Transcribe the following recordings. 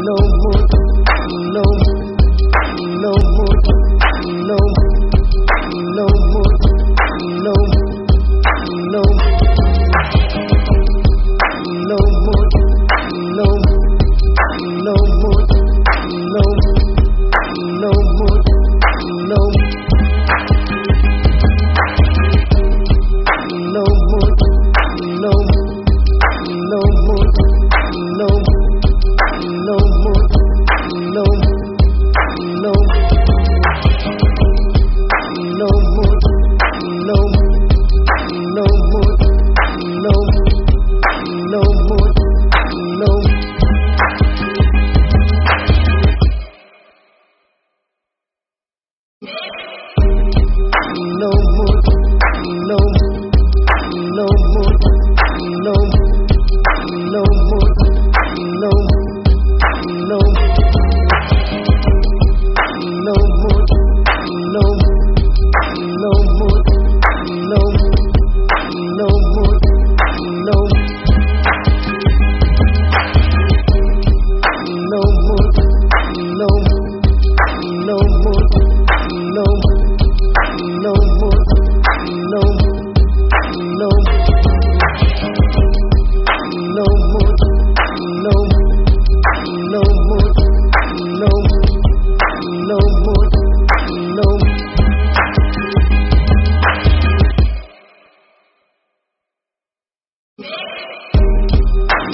no more, no more, no more, no more, no more, no more, no more. No more, no more, no more, no more, no more, no more. No more, no more, no more.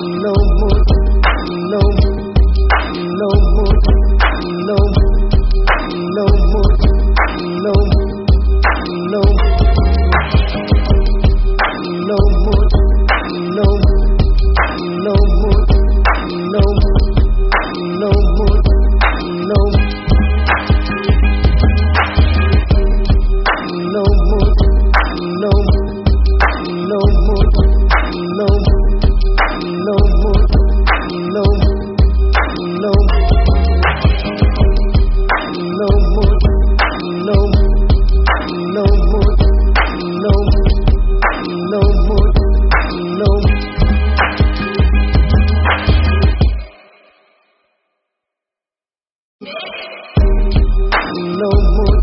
know No more.